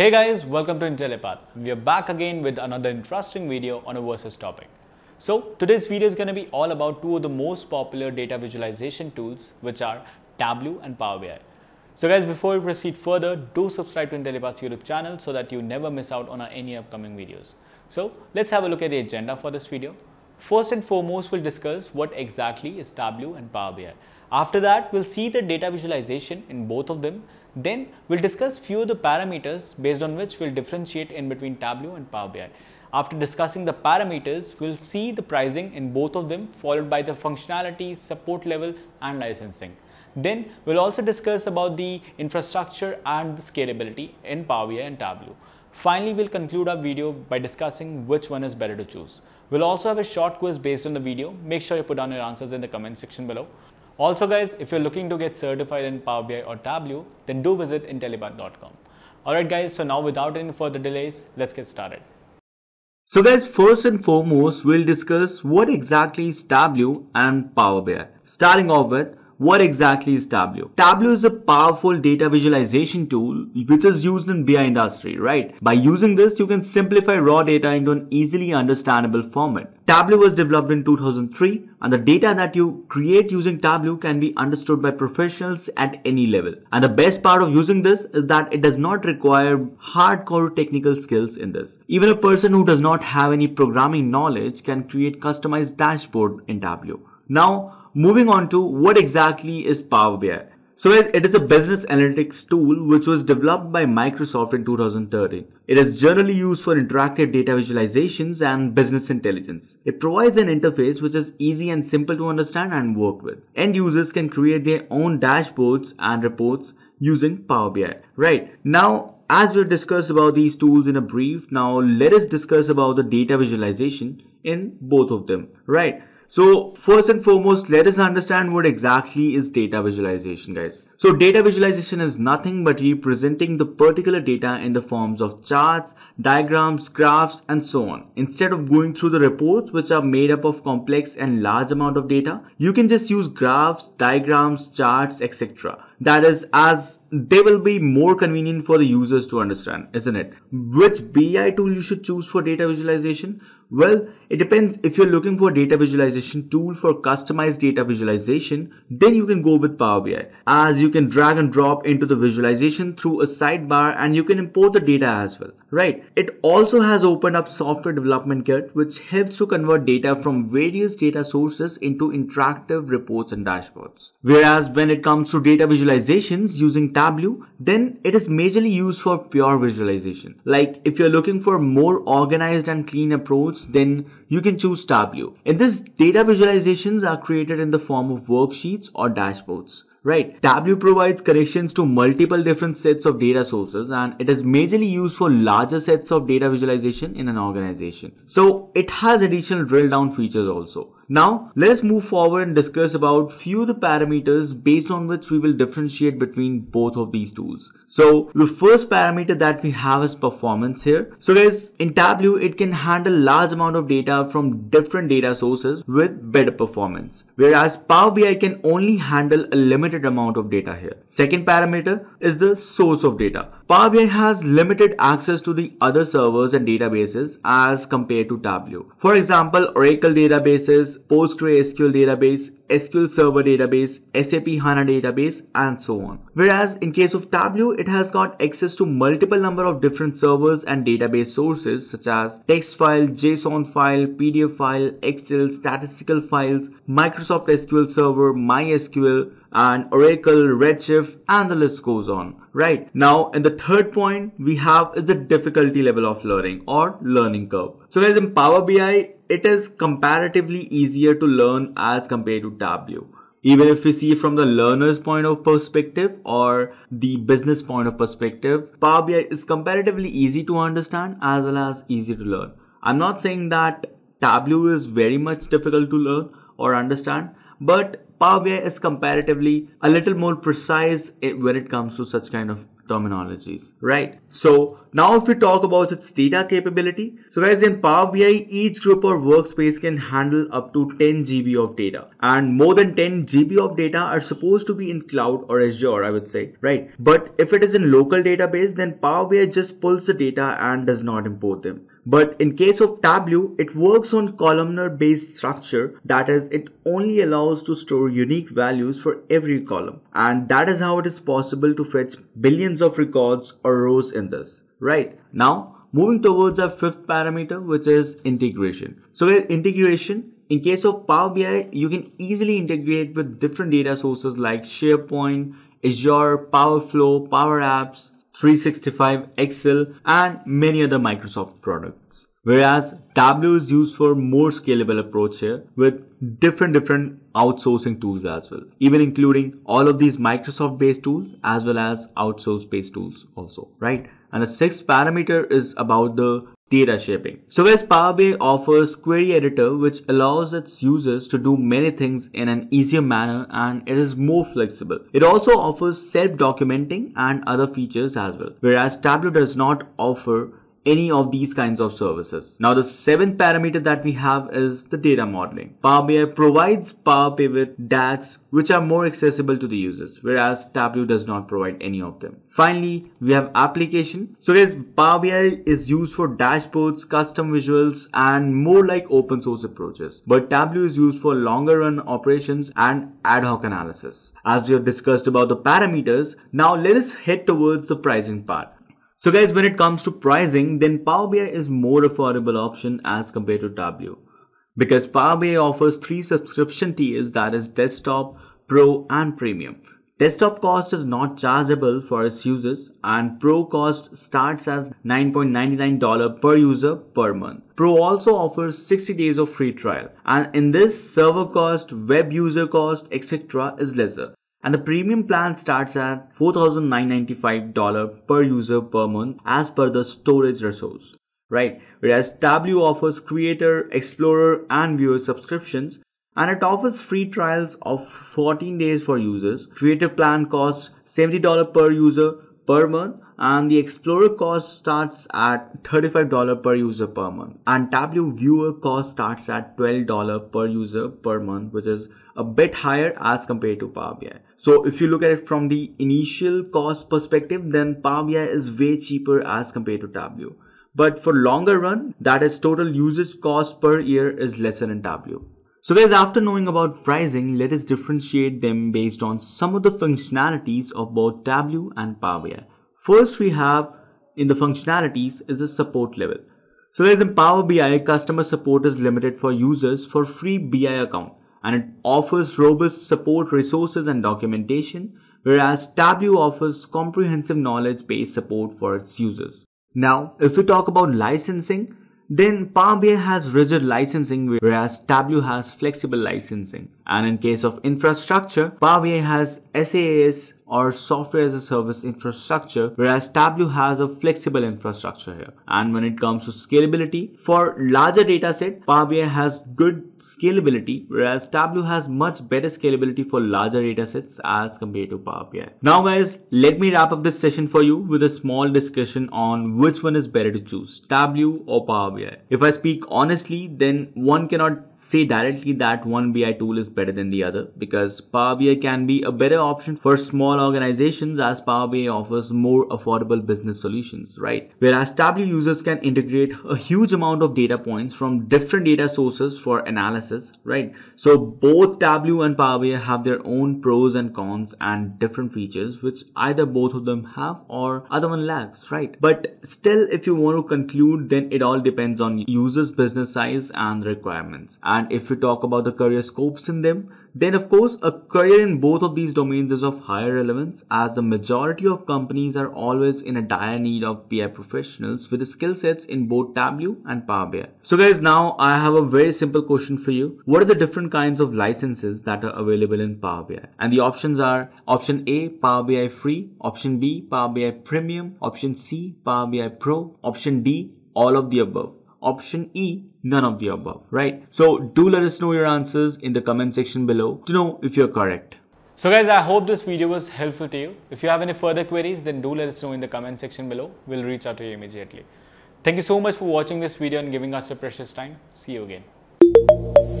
Hey guys, welcome to Intellipaat. We are back again with another interesting video on a versus topic. So today's video is going to be all about two of the most popular data visualization tools which are Tableau and Power BI. So guys, before we proceed further, do subscribe to Intellipaat's YouTube channel so that you never miss out on any upcoming videos. So let's have a look at the agenda for this video. First and foremost, we'll discuss what exactly is Tableau and Power BI. After that, we'll see the data visualization in both of them. Then we'll discuss few of the parameters based on which we'll differentiate in between Tableau and Power BI. After discussing the parameters, we'll see the pricing in both of them followed by the functionality, support level and licensing. Then we'll also discuss about the infrastructure and the scalability in Power BI and Tableau. Finally, we'll conclude our video by discussing which one is better to choose. We'll also have a short quiz based on the video. Make sure you put down your answers in the comment section below. Also guys, if you're looking to get certified in Power BI or Tableau, then do visit intellipaat.com. Alright guys, so now without any further delays, let's get started. So guys, first and foremost, we'll discuss what exactly is Tableau and Power BI. Starting off with what exactly is Tableau? Tableau is a powerful data visualization tool which is used in BI industry, right? By using this, you can simplify raw data into an easily understandable format. Tableau was developed in 2003 and the data that you create using Tableau can be understood by professionals at any level. And the best part of using this is that it does not require hardcore technical skills in this. Even a person who does not have any programming knowledge can create customized dashboard in Tableau. Now, moving on to what exactly is Power BI. So it is a business analytics tool which was developed by Microsoft in 2013. It is generally used for interactive data visualizations and business intelligence. It provides an interface which is easy and simple to understand and work with. End users can create their own dashboards and reports using Power BI. Right. Now, as we've discussed about these tools in a brief, now let us discuss about the data visualization in both of them. Right. So first and foremost, let us understand what exactly is data visualization guys. So data visualization is nothing but representing the particular data in the forms of charts, diagrams, graphs and so on. Instead of going through the reports which are made up of complex and large amount of data, you can just use graphs, diagrams, charts, etc. That is as they will be more convenient for the users to understand, isn't it? Which BI tool you should choose for data visualization? Well, it depends if you're looking for a data visualization tool for customized data visualization, then you can go with Power BI as you can drag and drop into the visualization through a sidebar and you can import the data as well, right? It also has opened up software development kit which helps to convert data from various data sources into interactive reports and dashboards. Whereas when it comes to data visualizations using Tableau, then it is majorly used for pure visualization. Like if you're looking for more organized and clean approach, then you can choose Tableau. In this, data visualizations are created in the form of worksheets or dashboards right? Tableau provides connections to multiple different sets of data sources and it is majorly used for larger sets of data visualization in an organization. So it has additional drill down features also. Now let's move forward and discuss about few of the parameters based on which we will differentiate between both of these tools. So the first parameter that we have is performance here. So guys in Tableau it can handle large amount of data from different data sources with better performance. Whereas Power BI can only handle a limited amount of data here. Second parameter is the source of data. Power BI has limited access to the other servers and databases as compared to Tableau. For example, Oracle databases, PostgreSQL database, SQL Server database, SAP HANA database, and so on. Whereas in case of Tableau, it has got access to multiple number of different servers and database sources such as text file, JSON file, PDF file, Excel, statistical files, Microsoft SQL Server, MySQL, and Oracle, Redshift, and the list goes on. Right now, in the third point, we have is the difficulty level of learning or learning curve. So guys, in Power BI, it is comparatively easier to learn as compared to Tableau. Even if we see from the learner's point of perspective or the business point of perspective, Power BI is comparatively easy to understand as well as easy to learn. I'm not saying that Tableau is very much difficult to learn or understand, but Power BI is comparatively a little more precise eh, when it comes to such kind of terminologies, right? So now if we talk about its data capability, so guys in Power BI, each group or workspace can handle up to 10 GB of data and more than 10 GB of data are supposed to be in cloud or Azure, I would say, right? But if it is in local database, then Power BI just pulls the data and does not import them. But in case of Tableau, it works on columnar based structure. That is, it only allows to store unique values for every column. And that is how it is possible to fetch billions of records or rows in this. Right. Now, moving towards our fifth parameter, which is integration. So with integration, in case of Power BI, you can easily integrate with different data sources like SharePoint, Azure, Power Flow, Power Apps, 365, Excel, and many other Microsoft products. Whereas Tableau is used for more scalable approach here with different different outsourcing tools as well, even including all of these Microsoft based tools as well as outsource based tools also, right? And the sixth parameter is about the data shaping. So guys, Power BI offers query editor which allows its users to do many things in an easier manner and it is more flexible. It also offers self-documenting and other features as well. Whereas Tableau does not offer any of these kinds of services. Now the seventh parameter that we have is the data modeling. Power BI provides Power Pivot DAX which are more accessible to the users whereas Tableau does not provide any of them. Finally, we have application. So guys, Power BI is used for dashboards, custom visuals and more like open source approaches. But Tableau is used for longer run operations and ad hoc analysis. As we have discussed about the parameters, now let us head towards the pricing part. So guys, when it comes to pricing, then Power BI is more affordable option as compared to Tableau. Because Power BI offers three subscription tiers that is desktop, pro and premium. Desktop cost is not chargeable for its users and Pro cost starts as $9.99 per user per month. Pro also offers 60 days of free trial and in this server cost, web user cost etc is lesser and the premium plan starts at $4,995 per user per month as per the storage resource right? Whereas Tableau offers creator explorer and viewer subscriptions and it offers free trials of 14 days for users. Creator plan costs $70 per user per month and the explorer cost starts at $35 per user per month and tableau viewer cost starts at $12 per user per month which is a bit higher as compared to power bi so if you look at it from the initial cost perspective, then Power BI is way cheaper as compared to Tableau. But for longer run, that is total usage cost per year is lesser in Tableau. So guys, after knowing about pricing, let us differentiate them based on some of the functionalities of both Tableau and Power BI. First, we have in the functionalities is the support level. So guys, in Power BI, customer support is limited for users for free BI account and it offers robust support resources and documentation, whereas Tableau offers comprehensive knowledge based support for its users. Now, if we talk about licensing, then Power BI has rigid licensing whereas Tableau has flexible licensing. And in case of infrastructure, Power BI has SaaS or software as a service infrastructure, whereas Tableau has a flexible infrastructure here. And when it comes to scalability, for larger data set, Power BI has good scalability, whereas Tableau has much better scalability for larger data sets as compared to Power BI. Now guys, let me wrap up this session for you with a small discussion on which one is better to choose, Tableau or Power BI. If I speak honestly, then one cannot say directly that one BI tool is better than the other because Power BI can be a better option for small organizations as Power BI offers more affordable business solutions, right? Whereas Tableau users can integrate a huge amount of data points from different data sources for analysis, right? So both Tableau and Power BI have their own pros and cons and different features which either both of them have or other one lacks, right? But still if you want to conclude then it all depends on users business size and requirements and if we talk about the career scopes in them then of course a career in both of these domains is of higher relevance as the majority of companies are always in a dire need of BI professionals with the skill sets in both Tableau and Power BI. So guys now I have a very simple question for you. What are the different kinds of licenses that are available in Power BI? And the options are option A Power BI free, option B Power BI premium, option C Power BI pro, option D all of the above. Option E, none of the above, right? So do let us know your answers in the comment section below to know if you're correct. So guys, I hope this video was helpful to you. If you have any further queries, then do let us know in the comment section below. We'll reach out to you immediately. Thank you so much for watching this video and giving us your precious time. See you again.